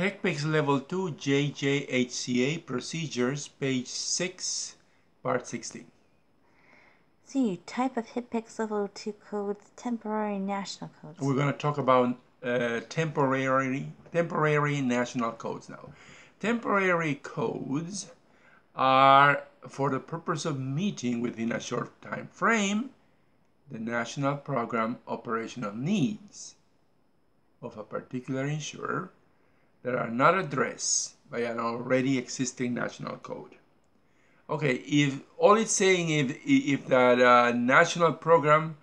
HCPCS Level 2 JJHCA Procedures, page 6, part 16. See, Type of HCPCS Level 2 codes, temporary national codes. We're going to talk about uh, temporary, temporary national codes now. Temporary codes are for the purpose of meeting within a short time frame the national program operational needs of a particular insurer that are not addressed by an already existing national code. Okay, if all it's saying if if that uh, national program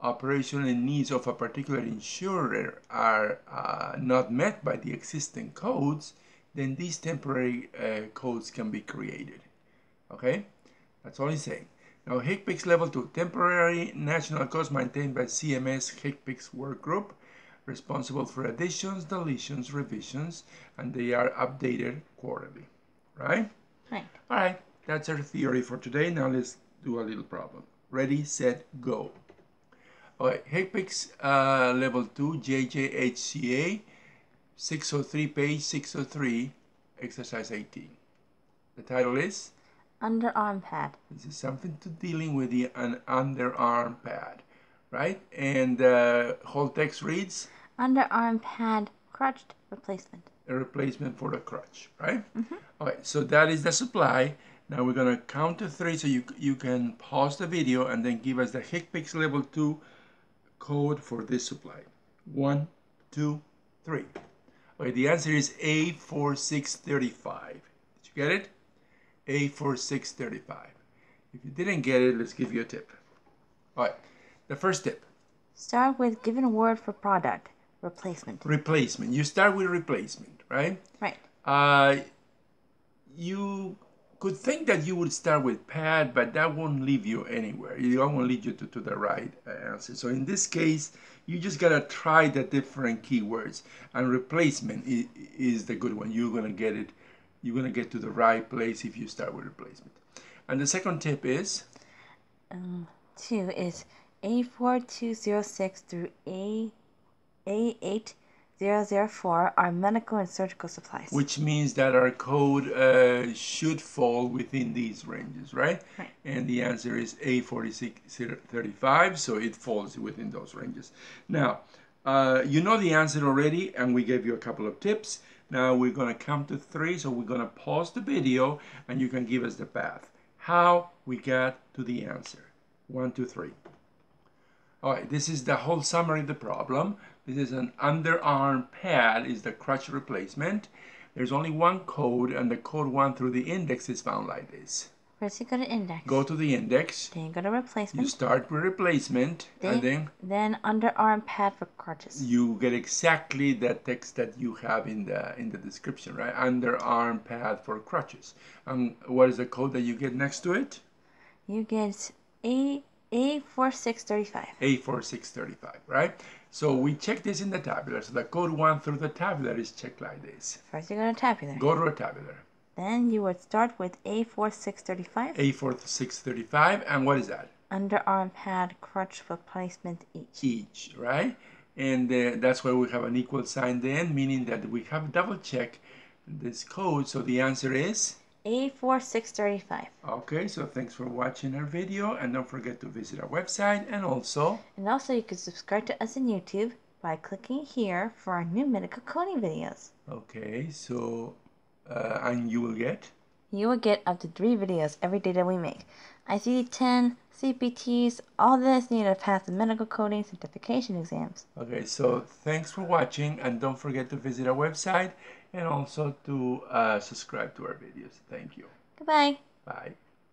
operational needs of a particular insurer are uh, not met by the existing codes, then these temporary uh, codes can be created. Okay, that's all it's saying. Now, HCPCS Level 2, temporary national codes maintained by CMS HCPCS Work Group, responsible for additions, deletions, revisions, and they are updated quarterly. Right? Right. All right, that's our theory for today. Now let's do a little problem. Ready, set, go. Okay, HCPCS uh, Level 2, JJHCA, 603, page 603, exercise 18. The title is Underarm pad. this is something to dealing with the an underarm pad, right? And uh, whole text reads Underarm pad crutch replacement. a replacement for the crutch, right? Okay, so that is the supply. Now we're gonna count to three, so you you can pause the video and then give us the HCPCS level two code for this supply. One, two, three. Okay, the answer is A4635. Did you get it? A4635. If you didn't get it, let's give you a tip. All right, the first tip. Start with given word for product. Replacement. replacement. You start with replacement, right? Right. Uh, you could think that you would start with pad, but that won't leave you anywhere. It won't lead you to, to the right uh, answer. So in this case, you just gotta try the different keywords, and replacement is, is the good one. You're gonna get it. You're gonna get to the right place if you start with replacement. And the second tip is Um, two is A4206 through A A8004 are medical and surgical supplies. which means that our code uh, should fall within these ranges, right? Right. And the answer is A4635, so it falls within those ranges. Now, uh, you know the answer already, and we gave you a couple of tips. Now we're going to count to three, so we're going to pause the video, and you can give us the path. How we got to the answer. One, two, three. All right, this is the whole summary of the problem. This is an underarm pad is the crutch replacement. There's only one code and the code one through the index is found like this. First you go to index. Go to the index, Then you go to replacement. you start with replacement and then then underarm pad for crutches. you get exactly the text that you have in the in the description, right? Underarm pad for crutches. And what is the code that you get next to it? You get A A4635. A4635, right? So we check this in the tabular. So the code one through the tabular is checked like this. First you go to tabular. Go to a tabular. Then you would start with A4635. A4635, and what is that? Underarm pad crutch replacement each. Each, right? And uh, that's why we have an equal sign then, meaning that we have double check this code. So the answer is A4635. okay. So thanks for watching our video, and don't forget to visit our website and also And also you can subscribe to us on YouTube by clicking here for our new medical coding videos. okay. So uh, and you will get You will get up to three videos every day that we make. ICD-10, CPTs, all this needed to pass the medical coding certification exams. okay. So thanks for watching, and don't forget to visit our website and also to uh, subscribe to our videos. Thank you. Goodbye. Bye.